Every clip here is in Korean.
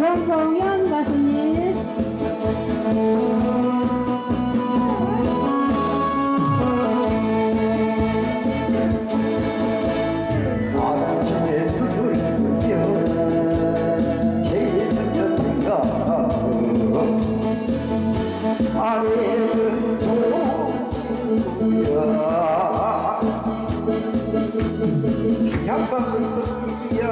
조성현 가수님. 아, 예, 그 바람에 불불 제일 먼저 생각하고 아내는 좋구야. 비약방을 섞이기야.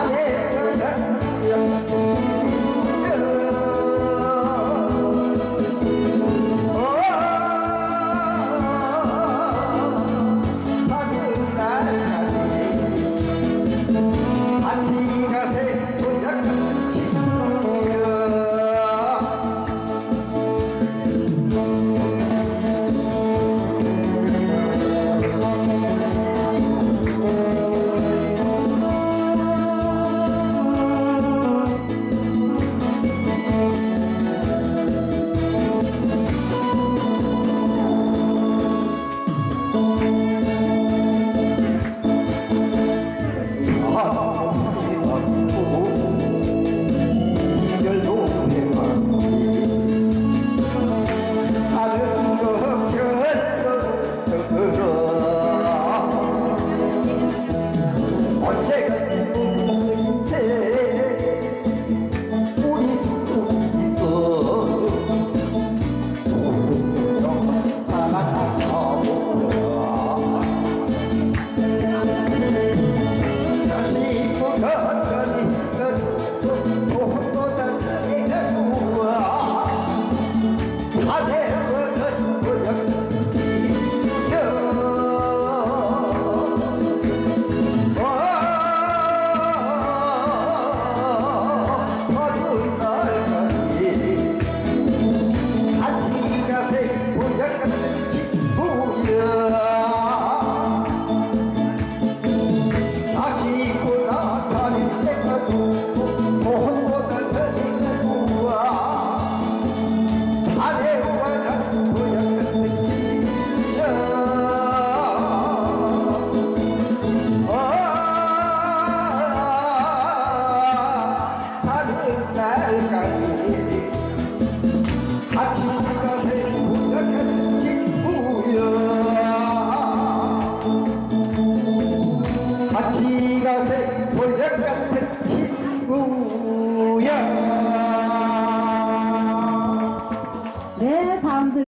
i'm here 啊